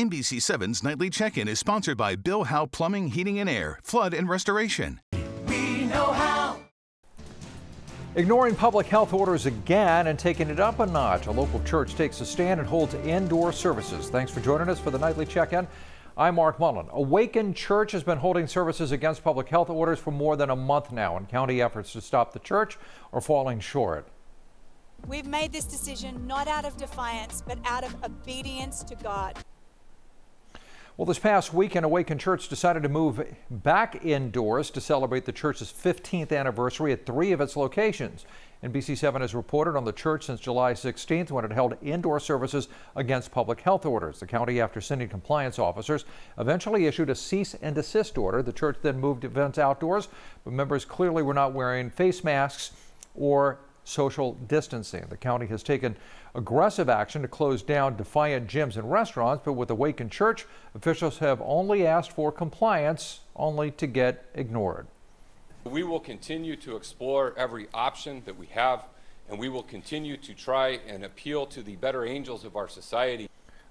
NBC7's Nightly Check In is sponsored by Bill Howe Plumbing, Heating and Air, Flood and Restoration. We know how. Ignoring public health orders again and taking it up a notch. A local church takes a stand and holds indoor services. Thanks for joining us for the Nightly Check In. I'm Mark Mullen. Awaken Church has been holding services against public health orders for more than a month now, and county efforts to stop the church are falling short. We've made this decision not out of defiance, but out of obedience to God. Well, this past weekend, Awaken Church decided to move back indoors to celebrate the church's 15th anniversary at three of its locations. NBC7 has reported on the church since July 16th when it held indoor services against public health orders. The county, after sending compliance officers, eventually issued a cease and desist order. The church then moved events outdoors, but members clearly were not wearing face masks or social distancing. The county has taken aggressive action to close down defiant gyms and restaurants, but with the Awaken Church, officials have only asked for compliance, only to get ignored. We will continue to explore every option that we have, and we will continue to try and appeal to the better angels of our society.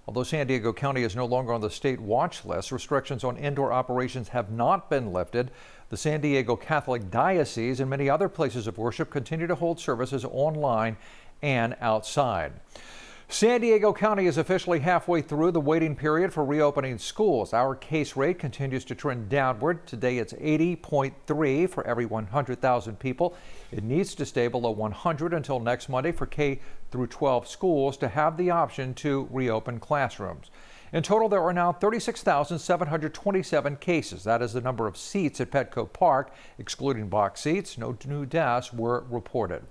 Although San Diego County is no longer on the state watch list, restrictions on indoor operations have not been lifted. The San Diego Catholic Diocese and many other places of worship continue to hold services online and outside. San Diego County is officially halfway through the waiting period for reopening schools. Our case rate continues to trend downward. Today it's 80.3 for every 100,000 people. It needs to stay below 100 until next Monday for K through 12 schools to have the option to reopen classrooms. In total, there are now 36,727 cases. That is the number of seats at Petco Park, excluding box seats. No new deaths were reported.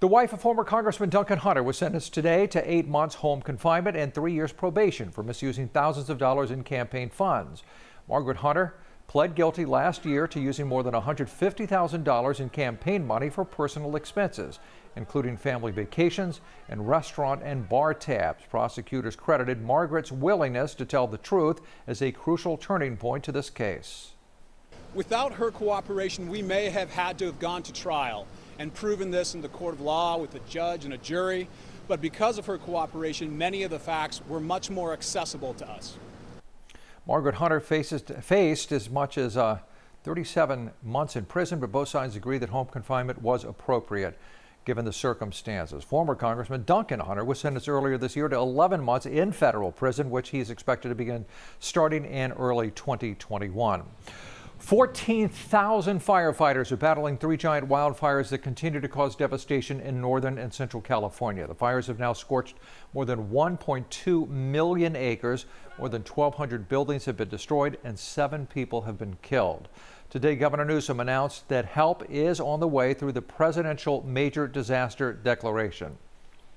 The wife of former Congressman Duncan Hunter was sentenced today to eight months home confinement and three years probation for misusing thousands of dollars in campaign funds. Margaret Hunter pled guilty last year to using more than $150,000 in campaign money for personal expenses, including family vacations and restaurant and bar tabs. Prosecutors credited Margaret's willingness to tell the truth as a crucial turning point to this case. Without her cooperation, we may have had to have gone to trial and proven this in the court of law with a judge and a jury. But because of her cooperation, many of the facts were much more accessible to us. Margaret Hunter faces, faced as much as uh, 37 months in prison, but both sides agree that home confinement was appropriate given the circumstances. Former Congressman Duncan Hunter was sentenced earlier this year to 11 months in federal prison, which he is expected to begin starting in early 2021. 14,000 firefighters are battling three giant wildfires that continue to cause devastation in northern and central California. The fires have now scorched more than 1.2 million acres. More than 1,200 buildings have been destroyed and seven people have been killed. Today, Governor Newsom announced that help is on the way through the presidential major disaster declaration.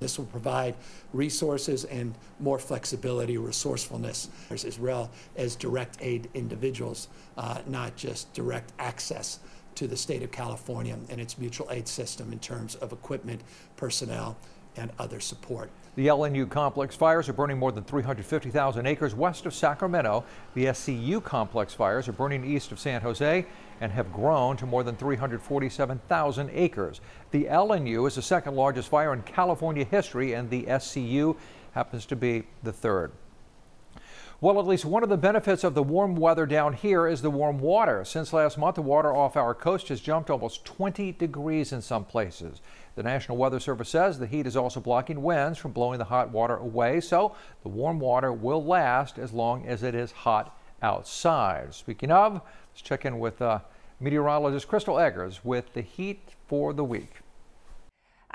This will provide resources and more flexibility, resourcefulness, as well as direct aid individuals, uh, not just direct access to the state of California and its mutual aid system in terms of equipment, personnel, and other support. The LNU complex fires are burning more than 350,000 acres west of Sacramento. The SCU complex fires are burning east of San Jose and have grown to more than 347,000 acres. The LNU is the second largest fire in California history, and the SCU happens to be the third. Well, at least one of the benefits of the warm weather down here is the warm water. Since last month, the water off our coast has jumped almost 20 degrees in some places. The National Weather Service says the heat is also blocking winds from blowing the hot water away, so the warm water will last as long as it is hot outside. Speaking of, let's check in with uh, meteorologist Crystal Eggers with the heat for the week.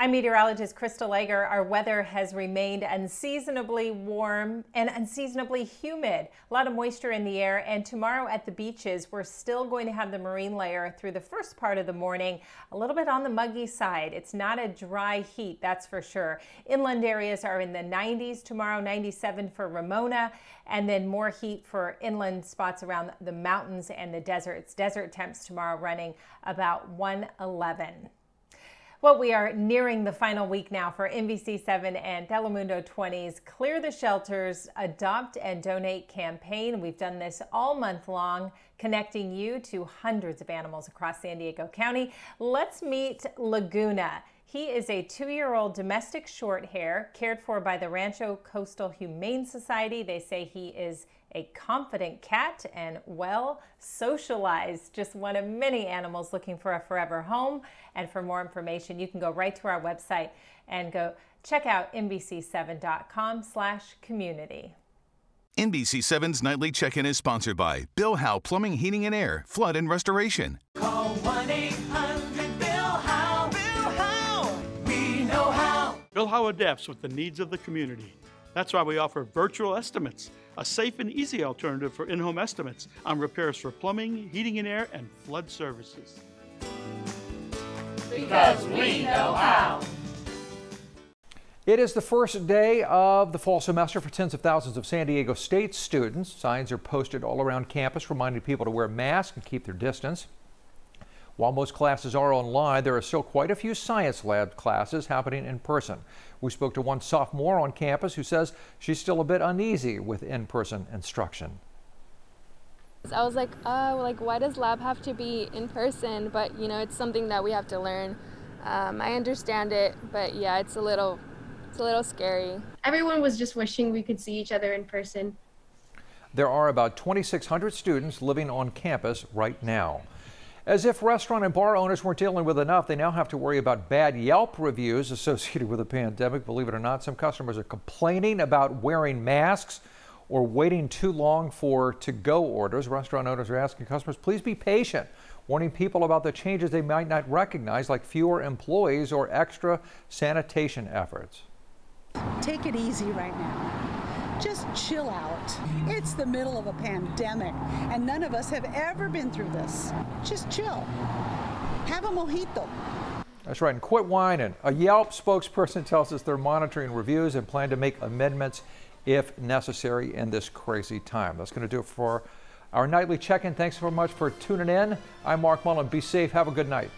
I'm meteorologist Crystal Egger. Our weather has remained unseasonably warm and unseasonably humid. A lot of moisture in the air, and tomorrow at the beaches, we're still going to have the marine layer through the first part of the morning, a little bit on the muggy side. It's not a dry heat, that's for sure. Inland areas are in the 90s tomorrow, 97 for Ramona, and then more heat for inland spots around the mountains and the deserts. Desert temps tomorrow running about 111. Well, we are nearing the final week now for NBC7 and Telemundo 20's Clear the Shelters, Adopt and Donate campaign. We've done this all month long, connecting you to hundreds of animals across San Diego County. Let's meet Laguna. He is a two year old domestic short hair cared for by the Rancho Coastal Humane Society. They say he is a confident cat and well socialized. Just one of many animals looking for a forever home. And for more information, you can go right to our website and go check out NBC7.com slash community. NBC7's Nightly Check In is sponsored by Bill Howe Plumbing, Heating and Air, Flood and Restoration. Call 1 how. Bill adapts with the needs of the community. That's why we offer virtual estimates, a safe and easy alternative for in home estimates on repairs for plumbing, heating and air, and flood services. Because we know how. It is the first day of the fall semester for tens of thousands of San Diego State students. Signs are posted all around campus reminding people to wear masks and keep their distance. While most classes are online, there are still quite a few science lab classes happening in person. We spoke to one sophomore on campus who says she's still a bit uneasy with in-person instruction. I was like, oh, like why does lab have to be in person? But you know, it's something that we have to learn. Um, I understand it, but yeah, it's a little, it's a little scary. Everyone was just wishing we could see each other in person. There are about 2,600 students living on campus right now. As if restaurant and bar owners weren't dealing with enough, they now have to worry about bad Yelp reviews associated with the pandemic. Believe it or not, some customers are complaining about wearing masks or waiting too long for to go orders. Restaurant owners are asking customers, please be patient, warning people about the changes they might not recognize, like fewer employees or extra sanitation efforts. Take it easy right now. Chill out. It's the middle of a pandemic, and none of us have ever been through this. Just chill. Have a mojito. That's right, and quit whining. A Yelp spokesperson tells us they're monitoring reviews and plan to make amendments if necessary in this crazy time. That's going to do it for our nightly check in. Thanks so much for tuning in. I'm Mark Mullen. Be safe. Have a good night.